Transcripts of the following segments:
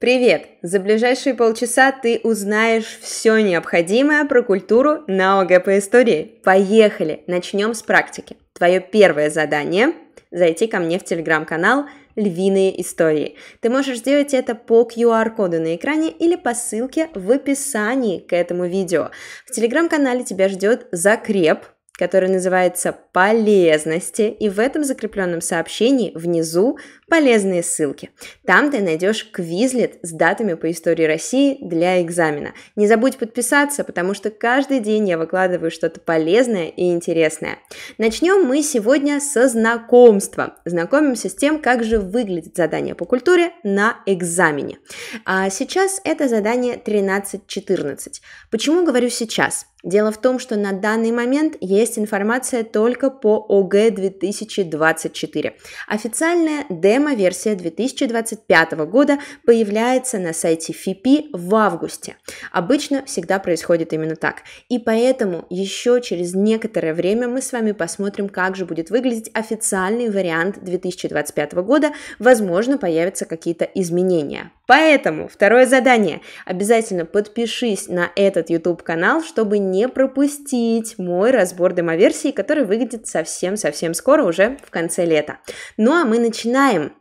Привет! За ближайшие полчаса ты узнаешь все необходимое про культуру на ОГЭ по истории. Поехали! Начнем с практики. Твое первое задание – зайти ко мне в телеграм-канал «Львиные истории». Ты можешь сделать это по QR-коду на экране или по ссылке в описании к этому видео. В телеграм-канале тебя ждет закреп – который называется «Полезности», и в этом закрепленном сообщении внизу полезные ссылки. Там ты найдешь квизлет с датами по истории России для экзамена. Не забудь подписаться, потому что каждый день я выкладываю что-то полезное и интересное. Начнем мы сегодня со знакомства. Знакомимся с тем, как же выглядит задание по культуре на экзамене. А сейчас это задание 13-14. Почему говорю сейчас? Дело в том, что на данный момент есть информация только по ОГЭ 2024. Официальная демо-версия 2025 года появляется на сайте ФИПИ в августе. Обычно всегда происходит именно так. И поэтому еще через некоторое время мы с вами посмотрим, как же будет выглядеть официальный вариант 2025 года. Возможно, появятся какие-то изменения. Поэтому второе задание. Обязательно подпишись на этот YouTube канал, чтобы не пропустить мой разбор демоверсии, который выйдет совсем-совсем скоро, уже в конце лета. Ну а мы начинаем.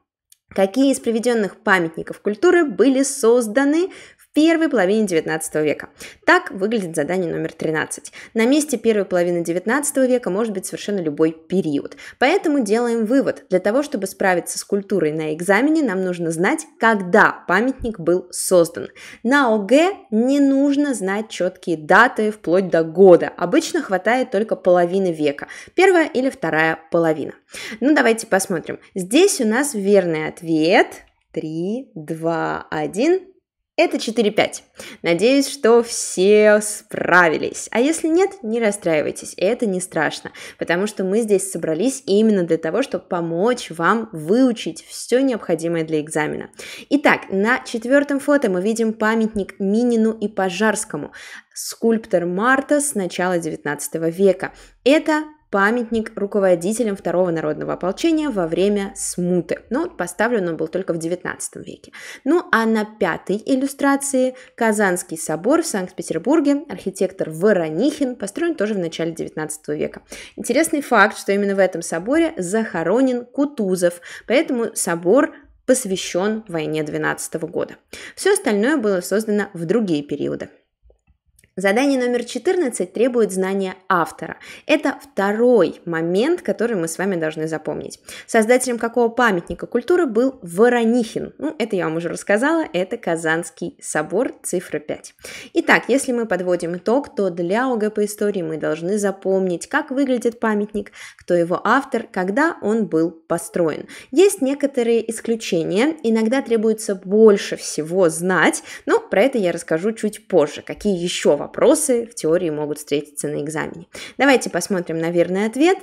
Какие из приведенных памятников культуры были созданы первой половине 19 века. Так выглядит задание номер 13. На месте первой половины 19 века может быть совершенно любой период. Поэтому делаем вывод. Для того, чтобы справиться с культурой на экзамене, нам нужно знать, когда памятник был создан. На ОГЭ не нужно знать четкие даты вплоть до года. Обычно хватает только половины века. Первая или вторая половина. Ну, давайте посмотрим. Здесь у нас верный ответ. 3, 2, 1. Это 4-5. Надеюсь, что все справились. А если нет, не расстраивайтесь, это не страшно, потому что мы здесь собрались именно для того, чтобы помочь вам выучить все необходимое для экзамена. Итак, на четвертом фото мы видим памятник Минину и Пожарскому, скульптор Марта с начала 19 века. Это памятник руководителям Второго народного ополчения во время смуты. Но поставлен он был только в XIX веке. Ну а на пятой иллюстрации Казанский собор в Санкт-Петербурге, архитектор Воронихин, построен тоже в начале XIX века. Интересный факт, что именно в этом соборе захоронен Кутузов, поэтому собор посвящен войне 12 года. Все остальное было создано в другие периоды. Задание номер 14 требует знания автора. Это второй момент, который мы с вами должны запомнить. Создателем какого памятника культуры был Воронихин? Ну, это я вам уже рассказала, это Казанский собор, цифра 5. Итак, если мы подводим итог, то для ОГЭ по истории мы должны запомнить, как выглядит памятник, кто его автор, когда он был построен. Есть некоторые исключения, иногда требуется больше всего знать, но про это я расскажу чуть позже, какие еще вопросы вопросы в теории могут встретиться на экзамене. Давайте посмотрим на верный ответ.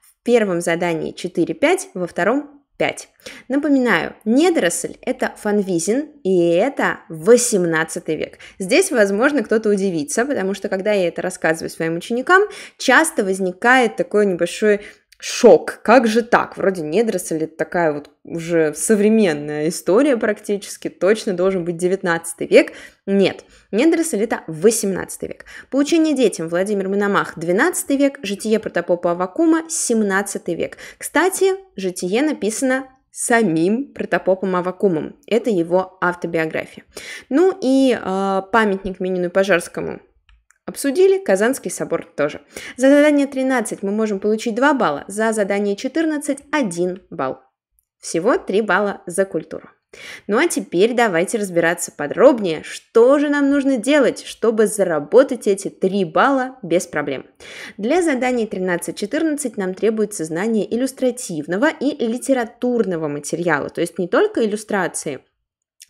В первом задании 4-5, во втором 5. Напоминаю, недоросль – это фанвизин, и это 18 век. Здесь, возможно, кто-то удивится, потому что, когда я это рассказываю своим ученикам, часто возникает такой небольшой шок. Как же так? Вроде недоросль это такая вот уже современная история практически, точно должен быть 19 век. Нет, недоросль это 18 век. Поучение детям Владимир Мономах 12 век, житие протопопа Авакума 17 век. Кстати, житие написано самим протопопом Авакумом. Это его автобиография. Ну и э, памятник Минину Пожарскому Обсудили Казанский собор тоже. За задание 13 мы можем получить 2 балла, за задание 14 – 1 балл. Всего 3 балла за культуру. Ну а теперь давайте разбираться подробнее, что же нам нужно делать, чтобы заработать эти 3 балла без проблем. Для заданий 13-14 нам требуется знание иллюстративного и литературного материала, то есть не только иллюстрации –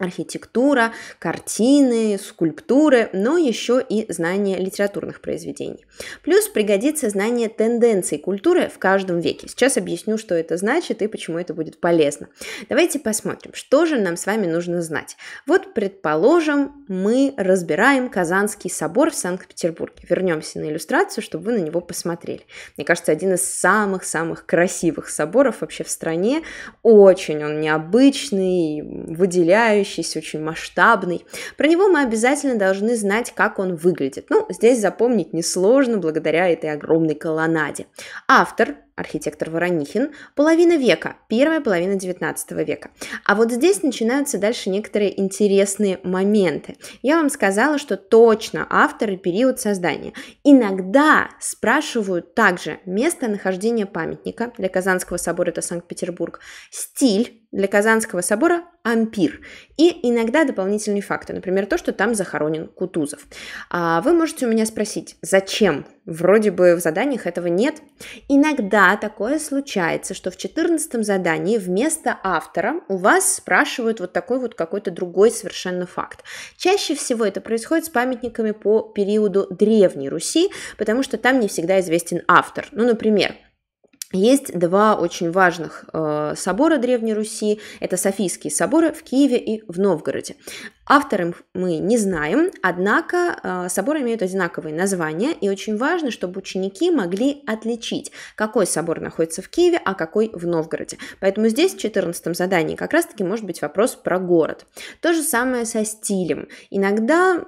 архитектура, картины, скульптуры, но еще и знание литературных произведений. Плюс пригодится знание тенденций культуры в каждом веке. Сейчас объясню, что это значит и почему это будет полезно. Давайте посмотрим, что же нам с вами нужно знать. Вот, предположим, мы разбираем Казанский собор в Санкт-Петербурге. Вернемся на иллюстрацию, чтобы вы на него посмотрели. Мне кажется, один из самых-самых красивых соборов вообще в стране. Очень он необычный, выделяющий выдающийся, очень масштабный. Про него мы обязательно должны знать, как он выглядит. Ну, здесь запомнить несложно благодаря этой огромной колоннаде. Автор архитектор Воронихин, половина века, первая половина 19 века. А вот здесь начинаются дальше некоторые интересные моменты. Я вам сказала, что точно автор и период создания. Иногда спрашивают также местонахождение памятника, для Казанского собора это Санкт-Петербург, стиль, для Казанского собора ампир и иногда дополнительные факты, например, то, что там захоронен Кутузов. А вы можете у меня спросить, зачем? Вроде бы в заданиях этого нет. Иногда такое случается, что в 14 задании вместо автора у вас спрашивают вот такой вот какой-то другой совершенно факт. Чаще всего это происходит с памятниками по периоду Древней Руси, потому что там не всегда известен автор. Ну, например, есть два очень важных э, собора Древней Руси. Это Софийские соборы в Киеве и в Новгороде. Авторы мы не знаем, однако э, соборы имеют одинаковые названия, и очень важно, чтобы ученики могли отличить, какой собор находится в Киеве, а какой в Новгороде. Поэтому здесь в 14 задании как раз-таки может быть вопрос про город. То же самое со стилем. Иногда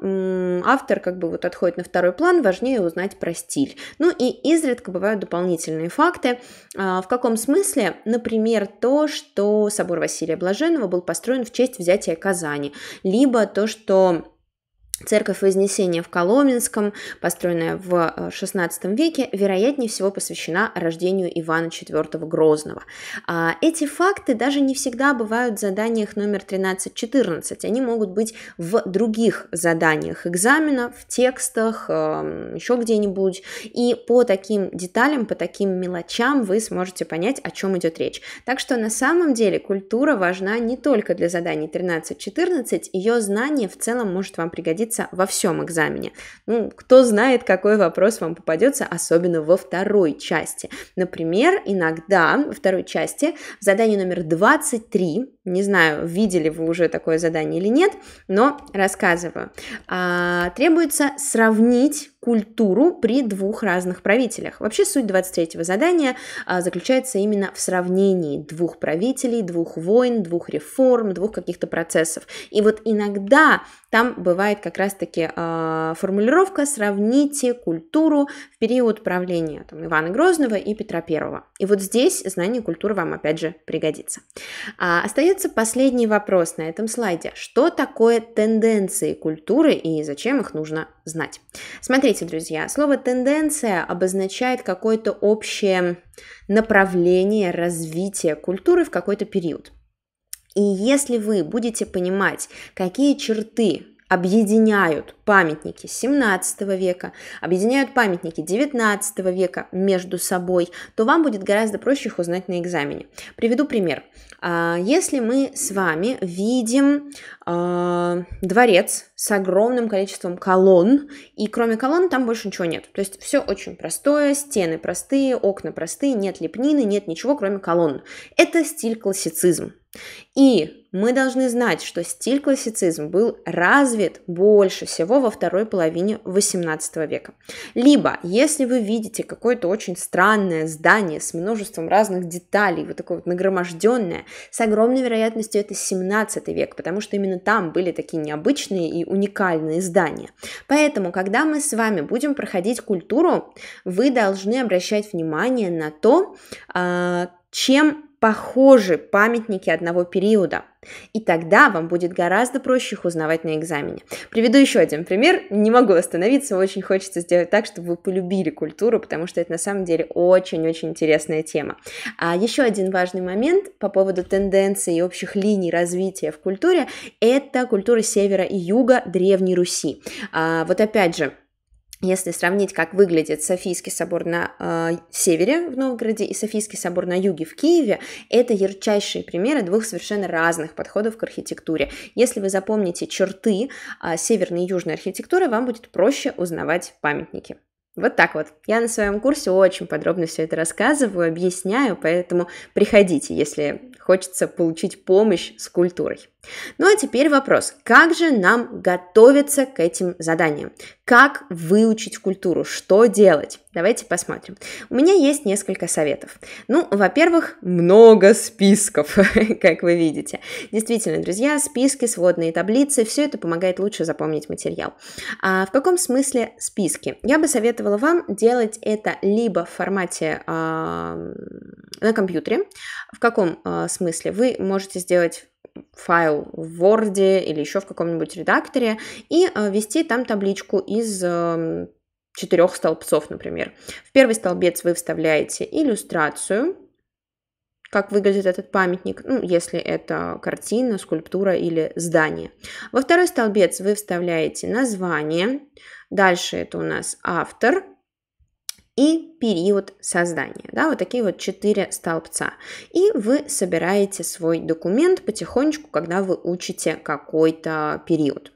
автор как бы вот отходит на второй план, важнее узнать про стиль. Ну и изредка бывают дополнительные факты. А, в каком смысле? Например, то, что собор Василия Блаженного был построен в честь взятия Казани, либо либо то, что Церковь Вознесения в Коломенском, построенная в XVI э, веке, вероятнее всего посвящена рождению Ивана IV Грозного. А эти факты даже не всегда бывают в заданиях номер 13-14, они могут быть в других заданиях экзамена, в текстах, эм, еще где-нибудь, и по таким деталям, по таким мелочам вы сможете понять, о чем идет речь. Так что на самом деле культура важна не только для заданий 13-14, ее знание в целом может вам пригодиться пригодится во всем экзамене. Ну, кто знает, какой вопрос вам попадется, особенно во второй части. Например, иногда во второй части в задании номер 23, не знаю, видели вы уже такое задание или нет, но рассказываю, а, требуется сравнить культуру при двух разных правителях. Вообще суть 23-го задания а, заключается именно в сравнении двух правителей, двух войн, двух реформ, двух каких-то процессов. И вот иногда там бывает как раз-таки а, формулировка «сравните культуру в период правления там, Ивана Грозного и Петра Первого». И вот здесь знание культуры вам опять же пригодится. А, остается последний вопрос на этом слайде. Что такое тенденции культуры и зачем их нужно знать? Смотрите, друзья, слово «тенденция» обозначает какое-то общее направление развития культуры в какой-то период. И если вы будете понимать, какие черты объединяют памятники 17 века, объединяют памятники 19 века между собой, то вам будет гораздо проще их узнать на экзамене. Приведу пример. А, если мы с вами видим а, дворец с огромным количеством колонн, и кроме колонн там больше ничего нет. То есть все очень простое, стены простые, окна простые, нет лепнины, нет ничего, кроме колонн. Это стиль классицизм. И мы должны знать, что стиль классицизм был развит больше всего во второй половине XVIII века. Либо, если вы видите какое-то очень странное здание с множеством разных деталей, вот такое вот нагроможденное, с огромной вероятностью это 17 век, потому что именно там были такие необычные и уникальные здания. Поэтому, когда мы с вами будем проходить культуру, вы должны обращать внимание на то, а, чем похожи памятники одного периода. И тогда вам будет гораздо проще их узнавать на экзамене. Приведу еще один пример. Не могу остановиться, очень хочется сделать так, чтобы вы полюбили культуру, потому что это на самом деле очень-очень интересная тема. А еще один важный момент по поводу тенденций и общих линий развития в культуре – это культура севера и юга Древней Руси. А, вот опять же, если сравнить, как выглядит Софийский собор на э, севере в Новгороде и Софийский собор на юге в Киеве, это ярчайшие примеры двух совершенно разных подходов к архитектуре. Если вы запомните черты э, северной и южной архитектуры, вам будет проще узнавать памятники. Вот так вот. Я на своем курсе очень подробно все это рассказываю, объясняю, поэтому приходите, если хочется получить помощь с культурой. Ну а теперь вопрос, как же нам готовиться к этим заданиям? Как выучить культуру? Что делать? Давайте посмотрим. У меня есть несколько советов. Ну, во-первых, много списков, как вы видите. Действительно, друзья, списки, сводные таблицы, все это помогает лучше запомнить материал. А в каком смысле списки? Я бы советовала вам делать это либо в формате э, на компьютере. В каком э, смысле? Вы можете сделать файл в Word или еще в каком-нибудь редакторе и э, ввести там табличку из эм, четырех столбцов, например. В первый столбец вы вставляете иллюстрацию, как выглядит этот памятник, ну, если это картина, скульптура или здание. Во второй столбец вы вставляете название, дальше это у нас автор, и период создания. Да, вот такие вот четыре столбца. И вы собираете свой документ потихонечку, когда вы учите какой-то период.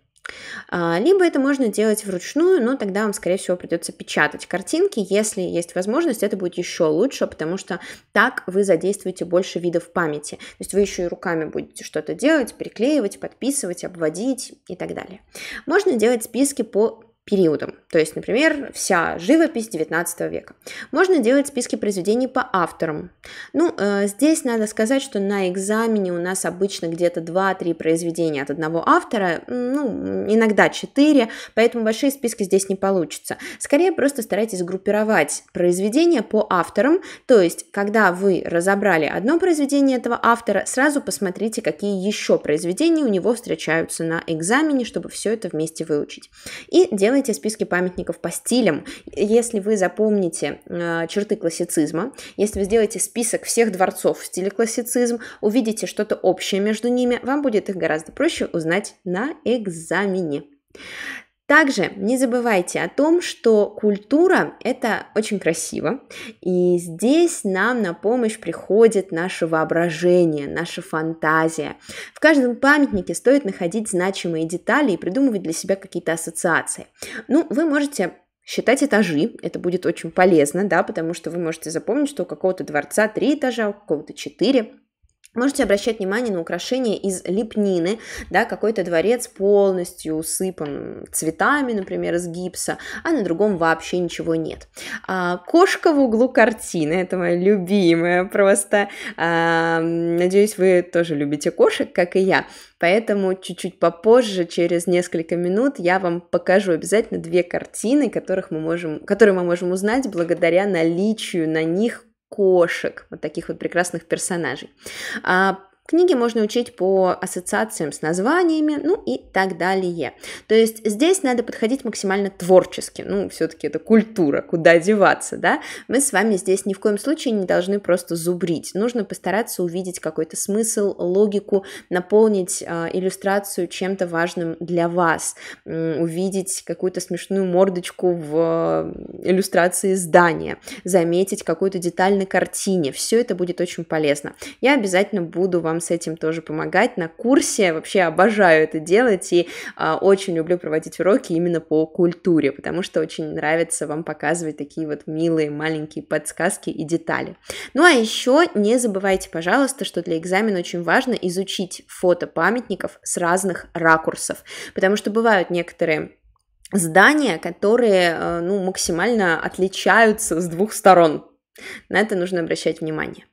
А, либо это можно делать вручную, но тогда вам, скорее всего, придется печатать картинки. Если есть возможность, это будет еще лучше, потому что так вы задействуете больше видов памяти. То есть вы еще и руками будете что-то делать, приклеивать, подписывать, обводить и так далее. Можно делать списки по периодом, то есть, например, вся живопись XIX века. Можно делать списки произведений по авторам. Ну, э, здесь надо сказать, что на экзамене у нас обычно где-то 2-3 произведения от одного автора, ну, иногда 4, поэтому большие списки здесь не получится. Скорее, просто старайтесь группировать произведения по авторам, то есть, когда вы разобрали одно произведение этого автора, сразу посмотрите, какие еще произведения у него встречаются на экзамене, чтобы все это вместе выучить. И делать делайте списки памятников по стилям. Если вы запомните э, черты классицизма, если вы сделаете список всех дворцов в стиле классицизм, увидите что-то общее между ними, вам будет их гораздо проще узнать на экзамене. Также не забывайте о том, что культура – это очень красиво, и здесь нам на помощь приходит наше воображение, наша фантазия. В каждом памятнике стоит находить значимые детали и придумывать для себя какие-то ассоциации. Ну, вы можете считать этажи, это будет очень полезно, да, потому что вы можете запомнить, что у какого-то дворца три этажа, у какого-то четыре, Можете обращать внимание на украшения из лепнины, да, какой-то дворец полностью усыпан цветами, например, из гипса, а на другом вообще ничего нет. А, кошка в углу картины, это моя любимая просто. А, надеюсь, вы тоже любите кошек, как и я. Поэтому чуть-чуть попозже, через несколько минут, я вам покажу обязательно две картины, которых мы можем, которые мы можем узнать благодаря наличию на них кошек, вот таких вот прекрасных персонажей. А Книги можно учить по ассоциациям с названиями, ну и так далее. То есть здесь надо подходить максимально творчески. Ну, все-таки это культура, куда деваться, да? Мы с вами здесь ни в коем случае не должны просто зубрить. Нужно постараться увидеть какой-то смысл, логику, наполнить э, иллюстрацию чем-то важным для вас, э, увидеть какую-то смешную мордочку в э, иллюстрации здания, заметить какую-то деталь на картине. Все это будет очень полезно. Я обязательно буду вам вам с этим тоже помогать на курсе. Вообще обожаю это делать и а, очень люблю проводить уроки именно по культуре, потому что очень нравится вам показывать такие вот милые маленькие подсказки и детали. Ну а еще не забывайте, пожалуйста, что для экзамена очень важно изучить фото памятников с разных ракурсов, потому что бывают некоторые здания, которые э, ну, максимально отличаются с двух сторон. На это нужно обращать внимание.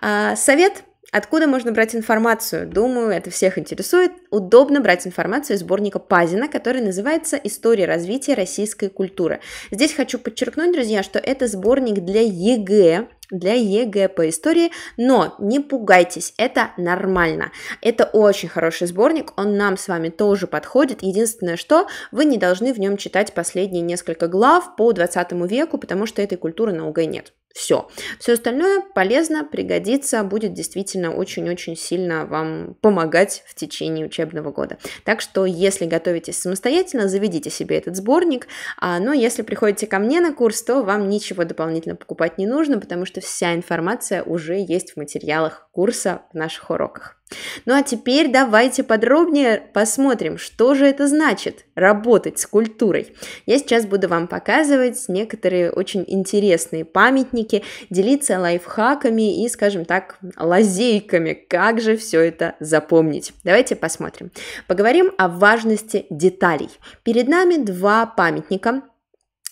А, совет Откуда можно брать информацию? Думаю, это всех интересует. Удобно брать информацию из сборника Пазина, который называется «История развития российской культуры». Здесь хочу подчеркнуть, друзья, что это сборник для ЕГЭ, для ЕГЭ по истории, но не пугайтесь, это нормально. Это очень хороший сборник, он нам с вами тоже подходит. Единственное, что вы не должны в нем читать последние несколько глав по 20 веку, потому что этой культуры на ОГЭ нет. Все. Все остальное полезно, пригодится, будет действительно очень-очень сильно вам помогать в течение учебного года. Так что, если готовитесь самостоятельно, заведите себе этот сборник. А, но если приходите ко мне на курс, то вам ничего дополнительно покупать не нужно, потому что вся информация уже есть в материалах курса в наших уроках. Ну а теперь давайте подробнее посмотрим, что же это значит работать с культурой. Я сейчас буду вам показывать некоторые очень интересные памятники, делиться лайфхаками и, скажем так, лазейками, как же все это запомнить. Давайте посмотрим. Поговорим о важности деталей. Перед нами два памятника,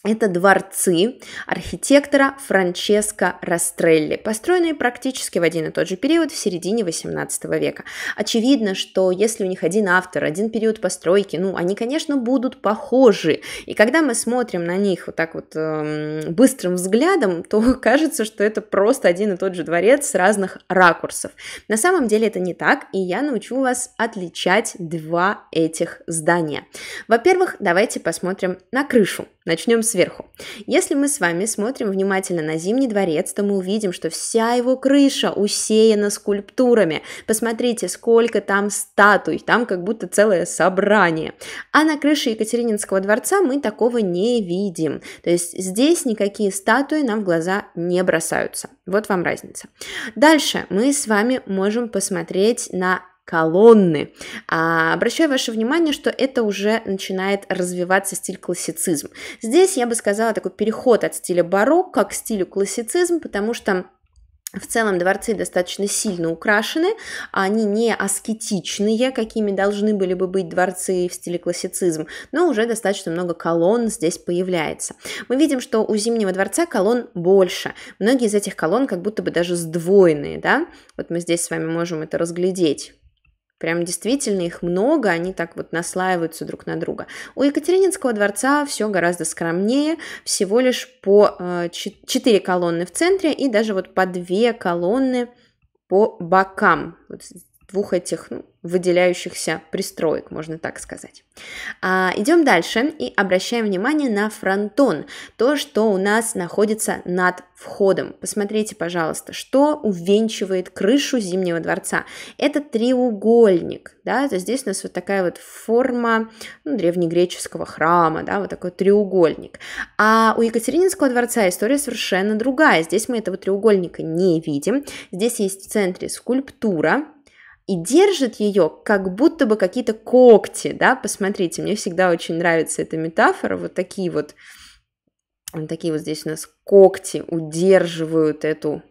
это дворцы архитектора Франческо Растрелли, построенные практически в один и тот же период в середине XVIII века. Очевидно, что если у них один автор, один период постройки, ну, они, конечно, будут похожи. И когда мы смотрим на них вот так вот э, быстрым взглядом, то кажется, что это просто один и тот же дворец с разных ракурсов. На самом деле это не так, и я научу вас отличать два этих здания. Во-первых, давайте посмотрим на крышу. Начнем сверху. Если мы с вами смотрим внимательно на Зимний дворец, то мы увидим, что вся его крыша усеяна скульптурами. Посмотрите, сколько там статуй, там как будто целое собрание. А на крыше Екатерининского дворца мы такого не видим. То есть здесь никакие статуи нам в глаза не бросаются. Вот вам разница. Дальше мы с вами можем посмотреть на колонны. А, обращаю ваше внимание, что это уже начинает развиваться стиль классицизм. Здесь я бы сказала такой переход от стиля барокко к стилю классицизм, потому что в целом дворцы достаточно сильно украшены, они не аскетичные, какими должны были бы быть дворцы в стиле классицизм, но уже достаточно много колонн здесь появляется. Мы видим, что у Зимнего дворца колонн больше. Многие из этих колонн как будто бы даже сдвоенные, да? Вот мы здесь с вами можем это разглядеть. Прям действительно их много, они так вот наслаиваются друг на друга. У Екатерининского дворца все гораздо скромнее, всего лишь по э, 4 колонны в центре и даже вот по 2 колонны по бокам. Вот двух этих ну, выделяющихся пристроек, можно так сказать. А, идем дальше и обращаем внимание на фронтон, то, что у нас находится над входом. Посмотрите, пожалуйста, что увенчивает крышу Зимнего дворца. Это треугольник, да, то здесь у нас вот такая вот форма ну, древнегреческого храма, да, вот такой треугольник. А у Екатерининского дворца история совершенно другая. Здесь мы этого треугольника не видим. Здесь есть в центре скульптура, и держит ее как будто бы какие-то когти, да, посмотрите, мне всегда очень нравится эта метафора, вот такие вот, такие вот здесь у нас когти удерживают эту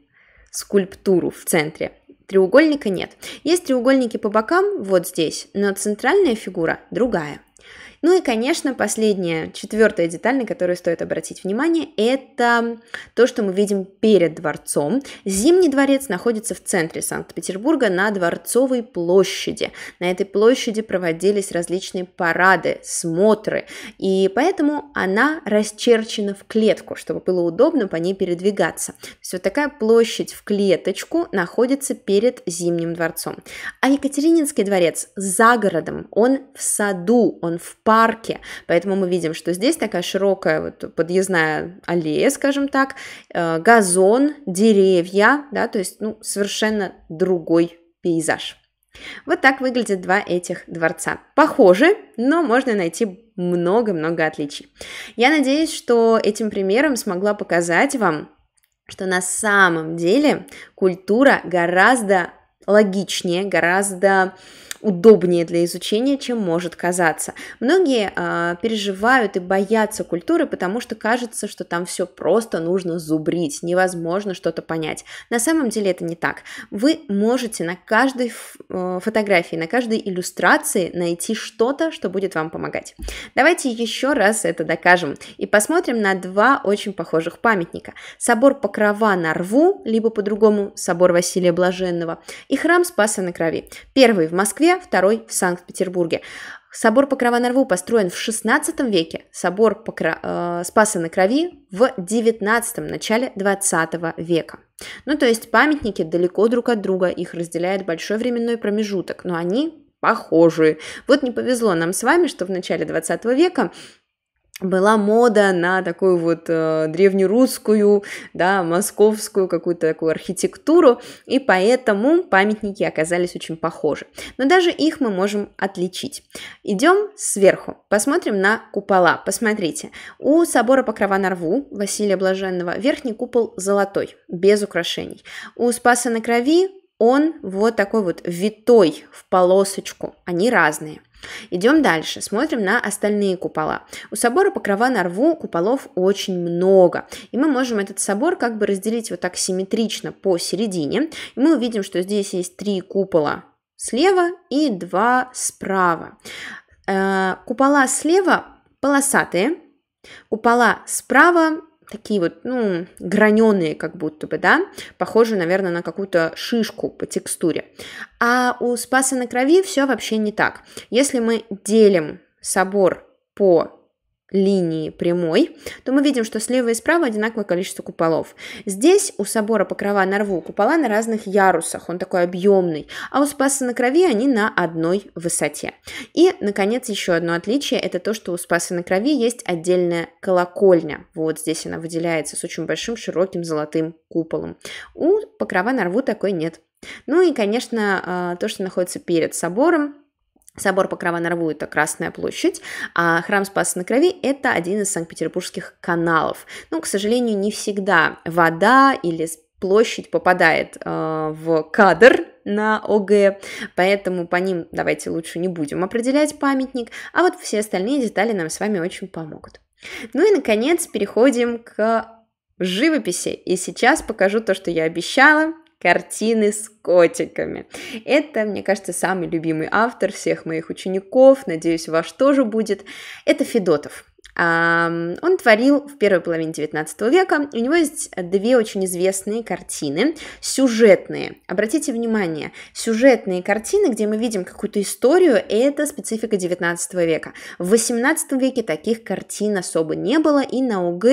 скульптуру в центре. Треугольника нет. Есть треугольники по бокам, вот здесь, но центральная фигура другая. Ну и, конечно, последняя, четвертая деталь, на которую стоит обратить внимание, это то, что мы видим перед дворцом. Зимний дворец находится в центре Санкт-Петербурга на Дворцовой площади. На этой площади проводились различные парады, смотры, и поэтому она расчерчена в клетку, чтобы было удобно по ней передвигаться. То есть вот такая площадь в клеточку находится перед Зимним дворцом. А Екатерининский дворец за городом, он в саду, он в парке. Поэтому мы видим, что здесь такая широкая вот подъездная аллея, скажем так, э, газон, деревья, да, то есть ну, совершенно другой пейзаж. Вот так выглядят два этих дворца. Похожи, но можно найти много-много отличий. Я надеюсь, что этим примером смогла показать вам, что на самом деле культура гораздо логичнее, гораздо удобнее для изучения, чем может казаться. Многие э, переживают и боятся культуры, потому что кажется, что там все просто нужно зубрить, невозможно что-то понять. На самом деле это не так. Вы можете на каждой э, фотографии, на каждой иллюстрации найти что-то, что будет вам помогать. Давайте еще раз это докажем и посмотрим на два очень похожих памятника. Собор Покрова на Рву, либо по-другому собор Василия Блаженного, и храм Спаса на Крови. Первый в Москве, Москве, второй в Санкт-Петербурге. Собор Покрова на Рву построен в XVI веке, собор Покро... э, Спаса на Крови в XIX, начале XX века. Ну, то есть памятники далеко друг от друга, их разделяет большой временной промежуток, но они похожи. Вот не повезло нам с вами, что в начале 20 века была мода на такую вот э, древнерусскую, да, московскую какую-то такую архитектуру, и поэтому памятники оказались очень похожи. Но даже их мы можем отличить. Идем сверху, посмотрим на купола. Посмотрите, у собора Покрова на Рву Василия Блаженного верхний купол золотой, без украшений. У Спаса на Крови он вот такой вот витой в полосочку, они разные. Идем дальше, смотрим на остальные купола. У собора Покрова на рву куполов очень много, и мы можем этот собор как бы разделить вот так симметрично по середине, и мы увидим, что здесь есть три купола слева и два справа. Э, купола слева полосатые, купола справа такие вот, ну, граненые как будто бы, да, похожи, наверное, на какую-то шишку по текстуре. А у Спаса на Крови все вообще не так. Если мы делим собор по линии прямой, то мы видим, что слева и справа одинаковое количество куполов. Здесь у собора Покрова на рву купола на разных ярусах, он такой объемный, а у Спаса на Крови они на одной высоте. И, наконец, еще одно отличие, это то, что у Спаса на Крови есть отдельная колокольня. Вот здесь она выделяется с очень большим широким золотым куполом. У Покрова на рву такой нет. Ну и, конечно, а, то, что находится перед собором, Собор Покрова на Рву – это Красная площадь, а храм Спаса на Крови – это один из санкт-петербургских каналов. Ну, к сожалению, не всегда вода или площадь попадает э, в кадр на ОГ, поэтому по ним давайте лучше не будем определять памятник, а вот все остальные детали нам с вами очень помогут. Ну и, наконец, переходим к живописи, и сейчас покажу то, что я обещала, картины с котиками. Это, мне кажется, самый любимый автор всех моих учеников, надеюсь, ваш тоже будет. Это Федотов. Он творил в первой половине 19 века. У него есть две очень известные картины, сюжетные. Обратите внимание, сюжетные картины, где мы видим какую-то историю, это специфика 19 века. В 18 веке таких картин особо не было, и на УГ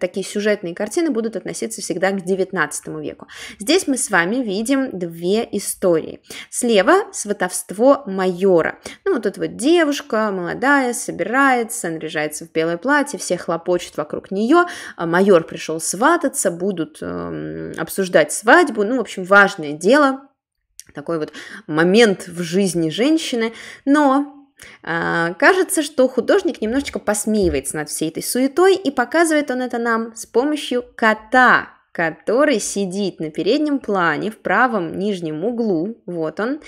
такие сюжетные картины будут относиться всегда к 19 веку. Здесь мы с вами видим две истории. Слева сватовство майора. Ну, вот эта вот девушка молодая, собирается, наряжается в белое белое платье, все хлопочут вокруг нее, а майор пришел свататься, будут э, обсуждать свадьбу, ну, в общем, важное дело, такой вот момент в жизни женщины, но э, кажется, что художник немножечко посмеивается над всей этой суетой, и показывает он это нам с помощью кота, который сидит на переднем плане в правом нижнем углу, вот он,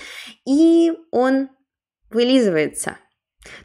и он вылизывается –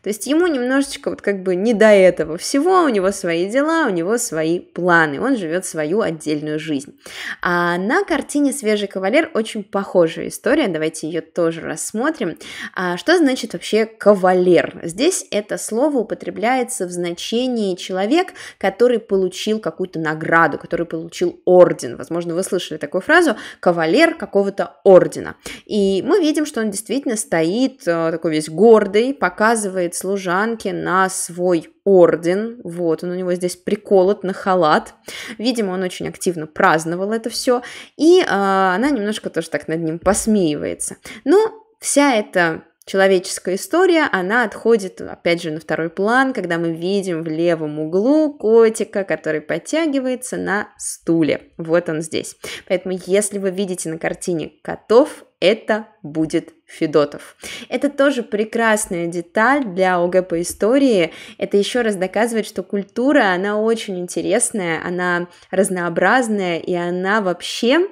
то есть ему немножечко вот как бы не до этого всего, у него свои дела, у него свои планы, он живет свою отдельную жизнь. А на картине «Свежий кавалер» очень похожая история, давайте ее тоже рассмотрим. А что значит вообще кавалер? Здесь это слово употребляется в значении человек, который получил какую-то награду, который получил орден. Возможно, вы слышали такую фразу «кавалер какого-то ордена». И мы видим, что он действительно стоит э, такой весь гордый, показывает показывает служанке на свой орден. Вот, он у него здесь приколот на халат. Видимо, он очень активно праздновал это все. И э, она немножко тоже так над ним посмеивается. Но вся эта человеческая история, она отходит, опять же, на второй план, когда мы видим в левом углу котика, который подтягивается на стуле. Вот он здесь. Поэтому, если вы видите на картине котов, это будет Федотов. Это тоже прекрасная деталь для ОГЭ по истории. Это еще раз доказывает, что культура, она очень интересная, она разнообразная, и она вообще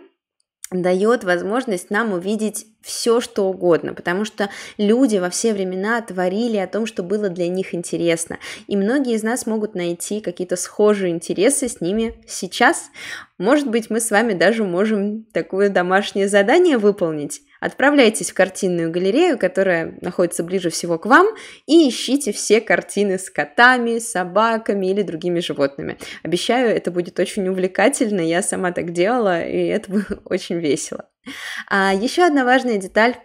дает возможность нам увидеть все, что угодно, потому что люди во все времена творили о том, что было для них интересно. И многие из нас могут найти какие-то схожие интересы с ними сейчас. Может быть, мы с вами даже можем такое домашнее задание выполнить. Отправляйтесь в картинную галерею, которая находится ближе всего к вам, и ищите все картины с котами, собаками или другими животными. Обещаю, это будет очень увлекательно, я сама так делала, и это было очень весело. А еще одна важная деталь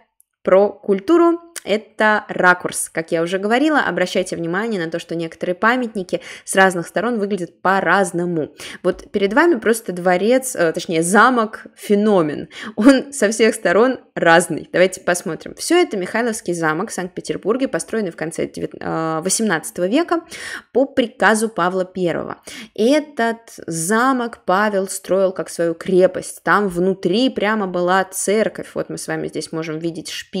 про культуру это ракурс. Как я уже говорила, обращайте внимание на то, что некоторые памятники с разных сторон выглядят по-разному. Вот перед вами просто дворец, э, точнее замок, феномен. Он со всех сторон разный. Давайте посмотрим. Все это Михайловский замок в Санкт-Петербурге, построенный в конце 18 э, века по приказу Павла I. Этот замок Павел строил как свою крепость. Там внутри прямо была церковь. Вот мы с вами здесь можем видеть шпиль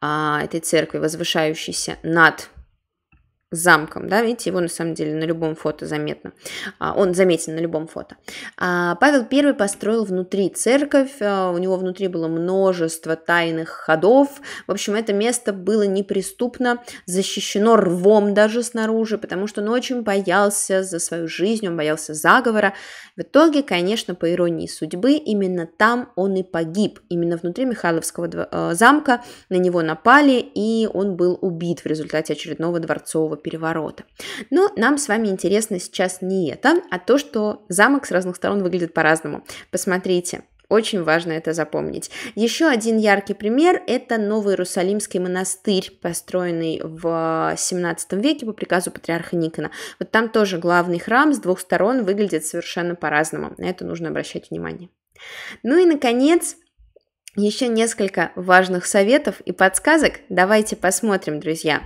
а, этой церкви, возвышающейся над замком, да, видите, его на самом деле на любом фото заметно, а, он заметен на любом фото. А, Павел I построил внутри церковь, а, у него внутри было множество тайных ходов, в общем, это место было неприступно, защищено рвом даже снаружи, потому что он очень боялся за свою жизнь, он боялся заговора. В итоге, конечно, по иронии судьбы, именно там он и погиб, именно внутри Михайловского замка на него напали, и он был убит в результате очередного дворцового переворота. Но нам с вами интересно сейчас не это, а то, что замок с разных сторон выглядит по-разному. Посмотрите, очень важно это запомнить. Еще один яркий пример – это Новый Иерусалимский монастырь, построенный в 17 веке по приказу патриарха Никона. Вот там тоже главный храм с двух сторон выглядит совершенно по-разному. На это нужно обращать внимание. Ну и, наконец, еще несколько важных советов и подсказок. Давайте посмотрим, друзья.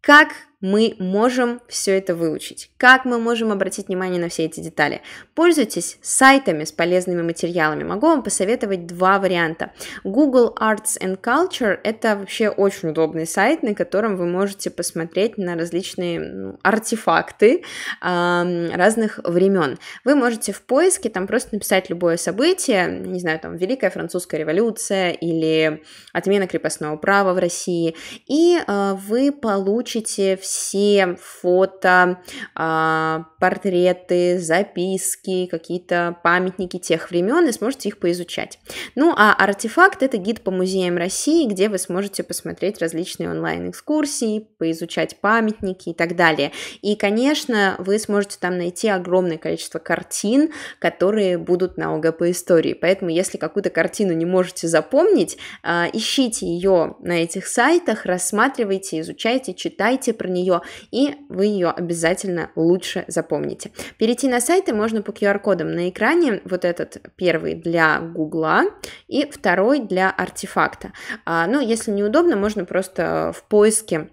Как мы можем все это выучить? Как мы можем обратить внимание на все эти детали? Пользуйтесь сайтами с полезными материалами. Могу вам посоветовать два варианта. Google Arts and Culture – это вообще очень удобный сайт, на котором вы можете посмотреть на различные ну, артефакты э, разных времен. Вы можете в поиске там просто написать любое событие, не знаю, там Великая Французская революция или отмена крепостного права в России, и э, вы получите все все фото, а, портреты, записки, какие-то памятники тех времен и сможете их поизучать. Ну а артефакт это гид по музеям России, где вы сможете посмотреть различные онлайн-экскурсии, поизучать памятники и так далее. И, конечно, вы сможете там найти огромное количество картин, которые будут на ОГП истории. Поэтому, если какую-то картину не можете запомнить, а, ищите ее на этих сайтах, рассматривайте, изучайте, читайте про нее нее, и вы ее обязательно лучше запомните. Перейти на сайты можно по QR-кодам на экране, вот этот первый для Гугла и второй для артефакта. А, ну, если неудобно, можно просто в поиске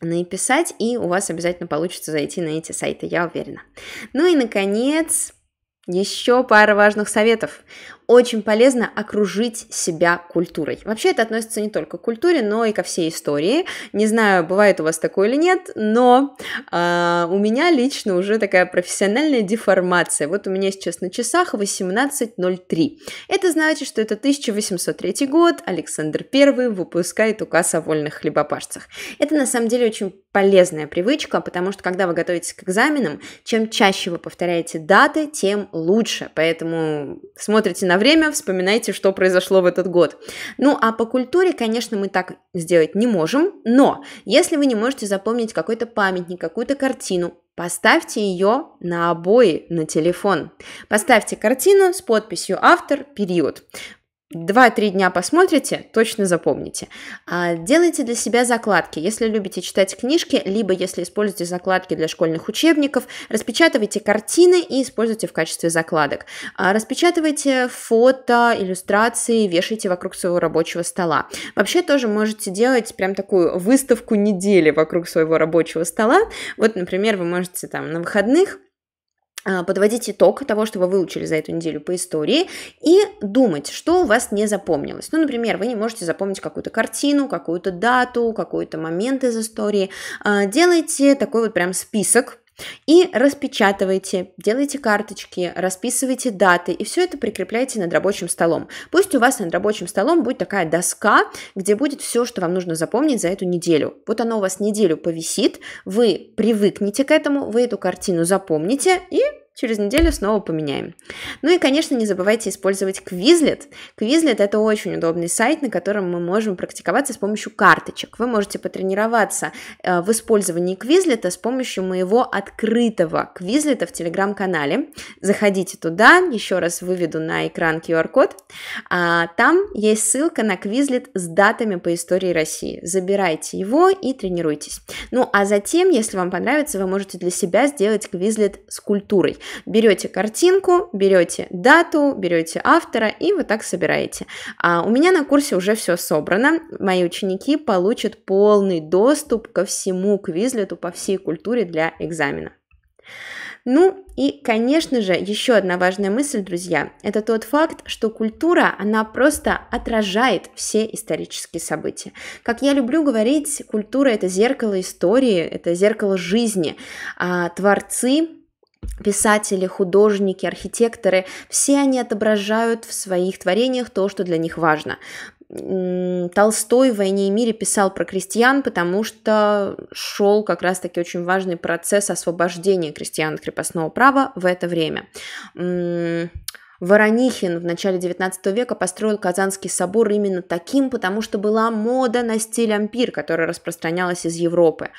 написать, и у вас обязательно получится зайти на эти сайты, я уверена. Ну и, наконец, еще пара важных советов очень полезно окружить себя культурой. Вообще это относится не только к культуре, но и ко всей истории. Не знаю, бывает у вас такое или нет, но э, у меня лично уже такая профессиональная деформация. Вот у меня сейчас на часах 18.03. Это значит, что это 1803 год, Александр I выпускает указ о вольных хлебопашцах. Это на самом деле очень полезная привычка, потому что когда вы готовитесь к экзаменам, чем чаще вы повторяете даты, тем лучше. Поэтому смотрите на на время вспоминайте, что произошло в этот год. Ну, а по культуре, конечно, мы так сделать не можем, но если вы не можете запомнить какой-то памятник, какую-то картину, Поставьте ее на обои на телефон. Поставьте картину с подписью «Автор. Период». Два-три дня посмотрите, точно запомните. А, делайте для себя закладки. Если любите читать книжки, либо если используете закладки для школьных учебников, распечатывайте картины и используйте в качестве закладок. А, распечатывайте фото, иллюстрации, вешайте вокруг своего рабочего стола. Вообще тоже можете делать прям такую выставку недели вокруг своего рабочего стола. Вот, например, вы можете там на выходных подводить итог того, что вы выучили за эту неделю по истории, и думать, что у вас не запомнилось. Ну, например, вы не можете запомнить какую-то картину, какую-то дату, какой-то момент из истории. А, делайте такой вот прям список и распечатывайте, делайте карточки, расписывайте даты, и все это прикрепляйте над рабочим столом. Пусть у вас над рабочим столом будет такая доска, где будет все, что вам нужно запомнить за эту неделю. Вот оно у вас неделю повисит, вы привыкнете к этому, вы эту картину запомните и через неделю снова поменяем. Ну и, конечно, не забывайте использовать Quizlet. Quizlet – это очень удобный сайт, на котором мы можем практиковаться с помощью карточек. Вы можете потренироваться э, в использовании Quizlet с помощью моего открытого Quizlet в Телеграм-канале. Заходите туда, еще раз выведу на экран QR-код. А, там есть ссылка на Quizlet с датами по истории России. Забирайте его и тренируйтесь. Ну а затем, если вам понравится, вы можете для себя сделать Quizlet с культурой. Берете картинку, берете дату, берете автора и вот так собираете. А у меня на курсе уже все собрано. Мои ученики получат полный доступ ко всему квизлету по всей культуре для экзамена. Ну и, конечно же, еще одна важная мысль, друзья, это тот факт, что культура, она просто отражает все исторические события. Как я люблю говорить, культура это зеркало истории, это зеркало жизни. А творцы писатели, художники, архитекторы, все они отображают в своих творениях то, что для них важно. Толстой в «Войне и мире» писал про крестьян, потому что шел как раз-таки очень важный процесс освобождения крестьян от крепостного права в это время. Воронихин в начале XIX века построил Казанский собор именно таким, потому что была мода на стиль ампир, которая распространялась из Европы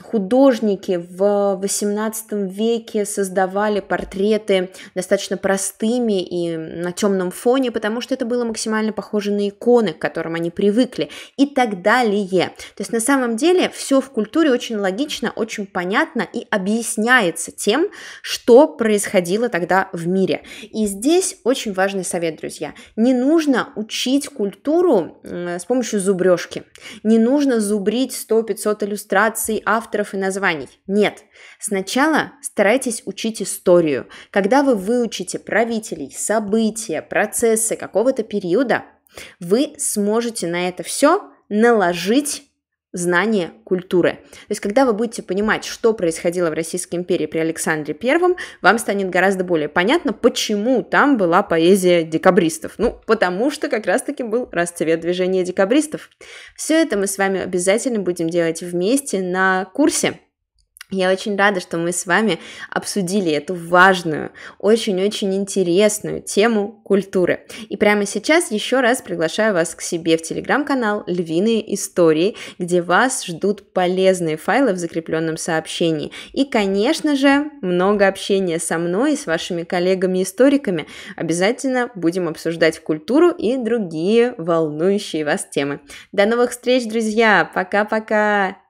художники в XVIII веке создавали портреты достаточно простыми и на темном фоне, потому что это было максимально похоже на иконы, к которым они привыкли, и так далее. То есть на самом деле все в культуре очень логично, очень понятно и объясняется тем, что происходило тогда в мире. И здесь очень важный совет, друзья. Не нужно учить культуру с помощью зубрежки. Не нужно зубрить 100-500 иллюстраций, авторов и названий. Нет. Сначала старайтесь учить историю. Когда вы выучите правителей, события, процессы какого-то периода, вы сможете на это все наложить знание культуры. То есть, когда вы будете понимать, что происходило в Российской империи при Александре Первом, вам станет гораздо более понятно, почему там была поэзия декабристов. Ну, потому что как раз-таки был расцвет движения декабристов. Все это мы с вами обязательно будем делать вместе на курсе я очень рада, что мы с вами обсудили эту важную, очень-очень интересную тему культуры. И прямо сейчас еще раз приглашаю вас к себе в телеграм-канал «Львиные истории», где вас ждут полезные файлы в закрепленном сообщении. И, конечно же, много общения со мной и с вашими коллегами-историками. Обязательно будем обсуждать культуру и другие волнующие вас темы. До новых встреч, друзья! Пока-пока!